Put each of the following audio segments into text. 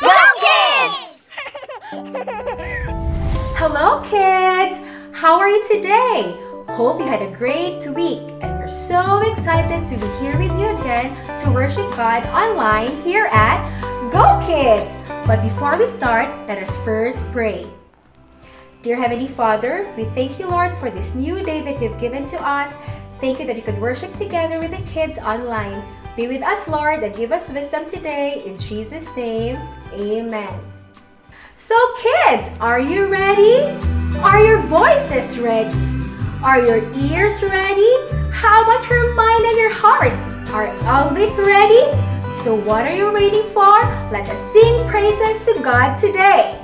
Go Kids! Hello, kids! How are you today? Hope you had a great week and we're so excited to be here with you again to worship God online here at GOKidz! But before we start, let us first pray. Dear Heavenly Father, we thank you, Lord, for this new day that you've given to us. Thank you that you could worship together with the kids online. Be with us, Lord, and give us wisdom today. In Jesus' name, amen. So, kids, are you ready? Are your voices ready? Are your ears ready? How about your mind and your heart? Are all this ready? So, what are you waiting for? Let us sing praises to God today.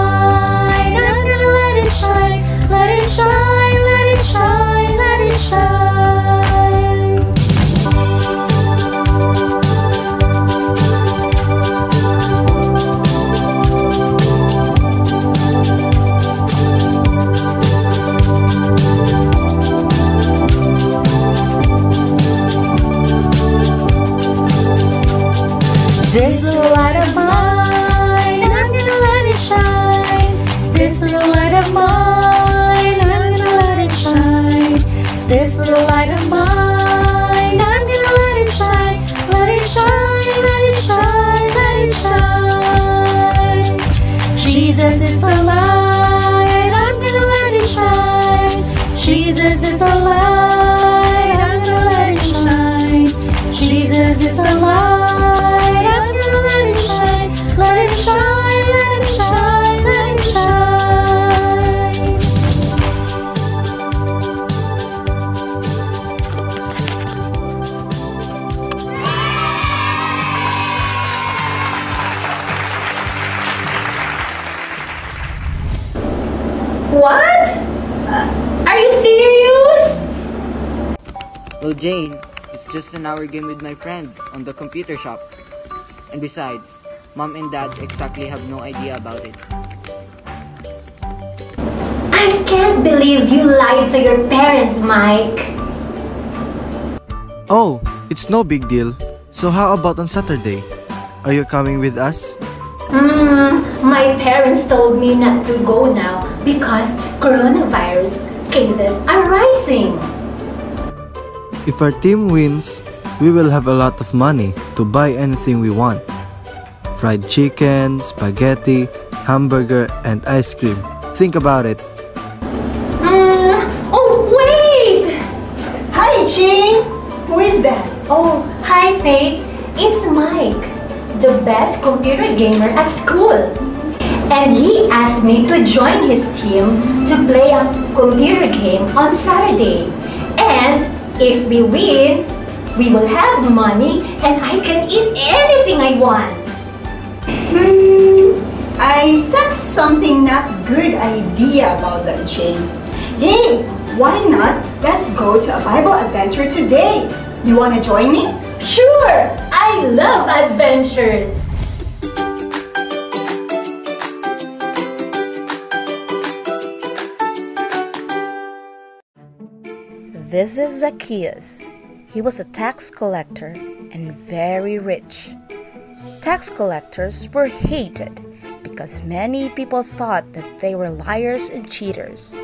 Jane, it's just an hour game with my friends on the computer shop. And besides, mom and dad exactly have no idea about it. I can't believe you lied to your parents, Mike. Oh, it's no big deal. So how about on Saturday? Are you coming with us? Hmm, my parents told me not to go now because coronavirus cases are rising. If our team wins, we will have a lot of money to buy anything we want. Fried chicken, spaghetti, hamburger, and ice cream. Think about it. Hmm, oh, wait! Hi, Jane! Who is that? Oh, hi, Faith. It's Mike, the best computer gamer at school. And he asked me to join his team to play a computer game on Saturday. And if we win, we will have money and I can eat anything I want. Hmm, I sense something not good idea about that, Jane. Hey, why not? Let's go to a Bible adventure today. You want to join me? Sure, I love adventures. This is Zacchaeus. He was a tax collector and very rich. Tax collectors were hated because many people thought that they were liars and cheaters.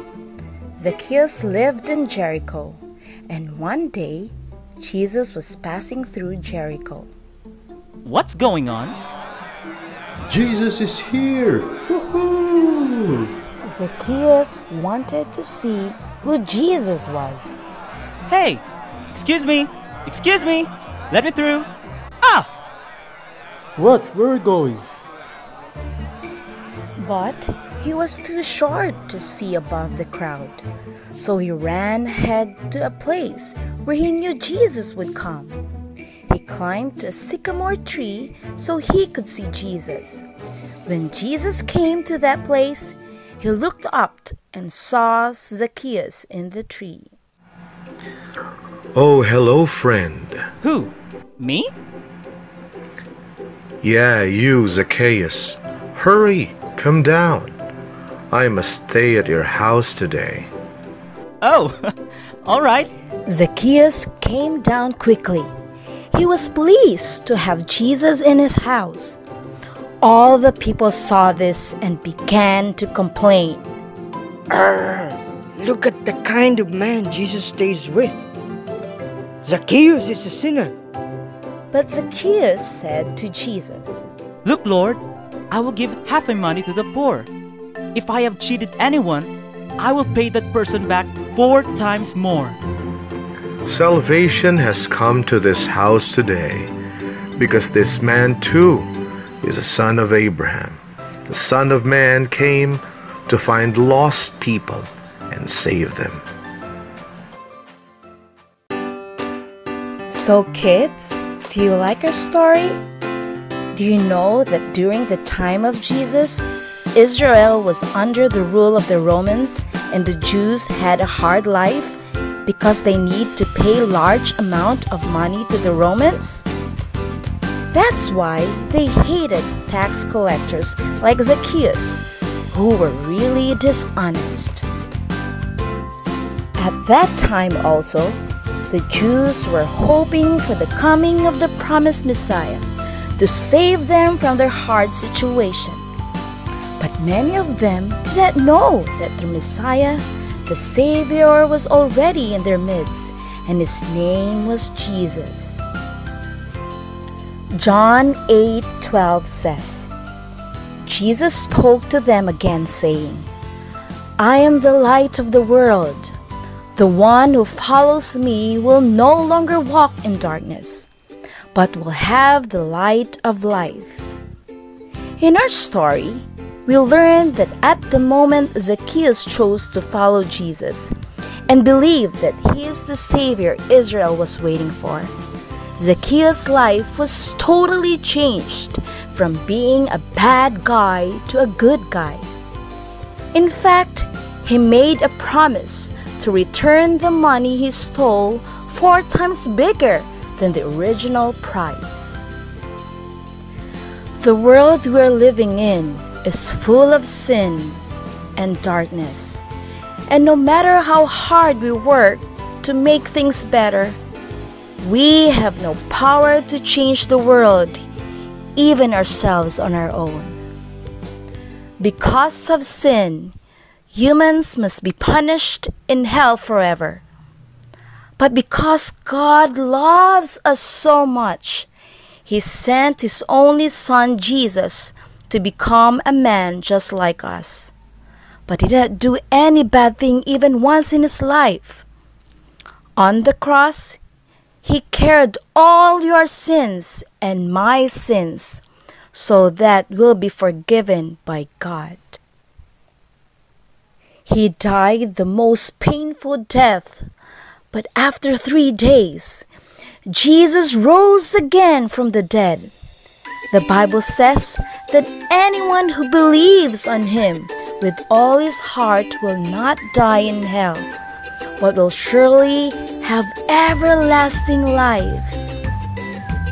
Zacchaeus lived in Jericho, and one day Jesus was passing through Jericho. What's going on? Jesus is here! Woohoo! Zacchaeus wanted to see who Jesus was. Hey! Excuse me! Excuse me! Let me through! Ah! What? Where are you going? But he was too short to see above the crowd. So he ran ahead to a place where he knew Jesus would come. He climbed to a sycamore tree so he could see Jesus. When Jesus came to that place, he looked up and saw Zacchaeus in the tree. Oh, hello, friend. Who? Me? Yeah, you, Zacchaeus. Hurry, come down. I must stay at your house today. Oh, all right. Zacchaeus came down quickly. He was pleased to have Jesus in his house. All the people saw this and began to complain. Arr, look at the kind of man Jesus stays with. Zacchaeus is a sinner. But Zacchaeus said to Jesus, Look, Lord, I will give half my money to the poor. If I have cheated anyone, I will pay that person back four times more. Salvation has come to this house today because this man too is a son of Abraham. The Son of Man came to find lost people and save them. So, kids, do you like our story? Do you know that during the time of Jesus, Israel was under the rule of the Romans and the Jews had a hard life because they need to pay large amount of money to the Romans? That's why they hated tax collectors like Zacchaeus, who were really dishonest. At that time also, the Jews were hoping for the coming of the promised Messiah to save them from their hard situation. But many of them did not know that the Messiah, the Savior, was already in their midst, and his name was Jesus. John 8:12 says, Jesus spoke to them again saying, I am the light of the world. The one who follows me will no longer walk in darkness, but will have the light of life. In our story, we learn that at the moment Zacchaeus chose to follow Jesus and believe that he is the Savior Israel was waiting for, Zacchaeus' life was totally changed from being a bad guy to a good guy. In fact, he made a promise to return the money he stole four times bigger than the original price. The world we're living in is full of sin and darkness. And no matter how hard we work to make things better, we have no power to change the world, even ourselves on our own. Because of sin, humans must be punished in hell forever. But because God loves us so much, He sent His only Son Jesus to become a man just like us. But He did not do any bad thing even once in His life. On the cross, He carried all your sins and my sins so that we'll be forgiven by God. He died the most painful death, but after three days, Jesus rose again from the dead. The Bible says that anyone who believes on him with all his heart will not die in hell, but will surely have everlasting life.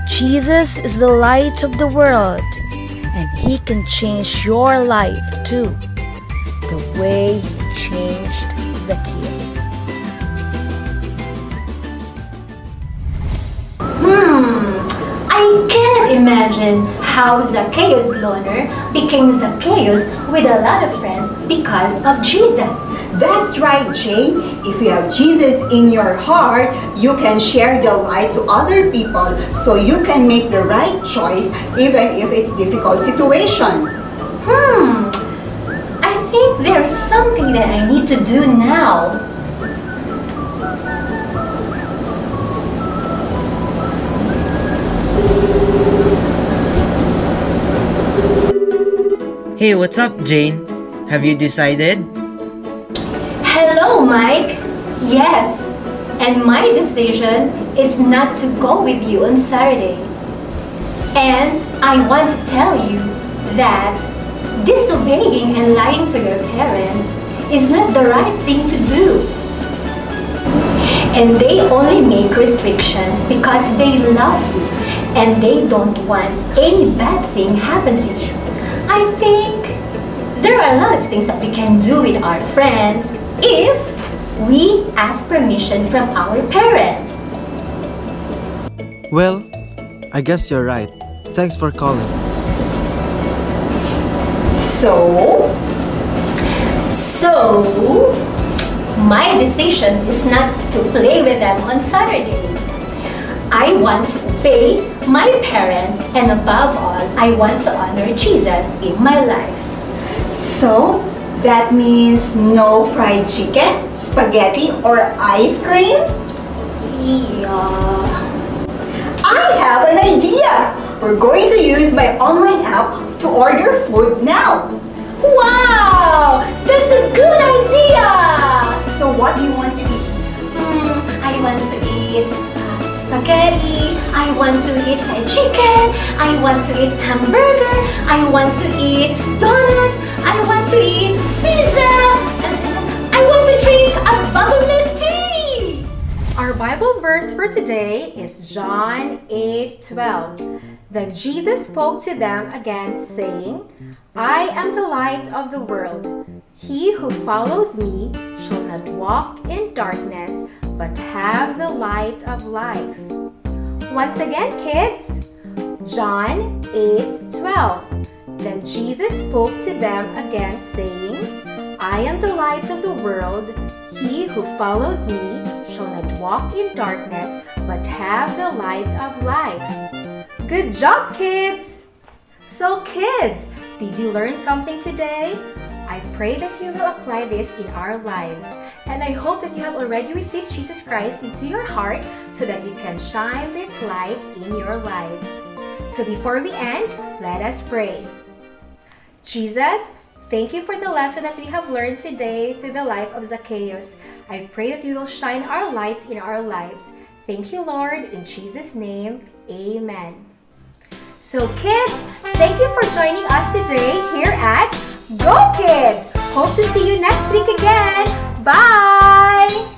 Jesus is the light of the world, and he can change your life too, the way changed Zacchaeus. Hmm, I cannot imagine how Zacchaeus loner became Zacchaeus with a lot of friends because of Jesus. That's right, Jane. If you have Jesus in your heart, you can share the light to other people so you can make the right choice even if it's difficult situation. Think there is something that I need to do now. Hey, what's up, Jane? Have you decided? Hello, Mike. Yes, and my decision is not to go with you on Saturday. And I want to tell you that disobeying and lying to your parents is not the right thing to do. And they only make restrictions because they love you and they don't want any bad thing happen to you. I think there are a lot of things that we can do with our friends if we ask permission from our parents. Well, I guess you're right. Thanks for calling. So, So, my decision is not to play with them on Saturday. I want to obey my parents and above all, I want to honor Jesus in my life. so that means no fried chicken, spaghetti, or ice cream? Yeah. I have an idea! We're going to use my online app to order food now. Wow! That's a good idea! So what do you want to eat? Hmm, I want to eat uh, spaghetti. I want to eat fried chicken. I want to eat hamburger. I want to eat donuts. I want to eat pizza. And I want to drink a bubble tea. Our Bible verse for today is John 8 12. Then Jesus spoke to them again, saying, I am the light of the world. He who follows me shall not walk in darkness, but have the light of life. Once again, kids, John 8 12. Then Jesus spoke to them again, saying, I am the light of the world. He who follows me shall not walk in darkness, but have the light of life. Good job, kids! So, kids, did you learn something today? I pray that you will apply this in our lives. And I hope that you have already received Jesus Christ into your heart so that you can shine this light in your lives. So, before we end, let us pray. Jesus, thank you for the lesson that we have learned today through the life of Zacchaeus. I pray that you will shine our lights in our lives. Thank you, Lord. In Jesus' name, amen. So, kids, thank you for joining us today here at GOKidz! Hope to see you next week again. Bye!